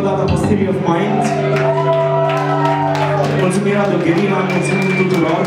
O dată Postilii of Mind. Mulțumim, Radu Gherina, mulțumim tuturor.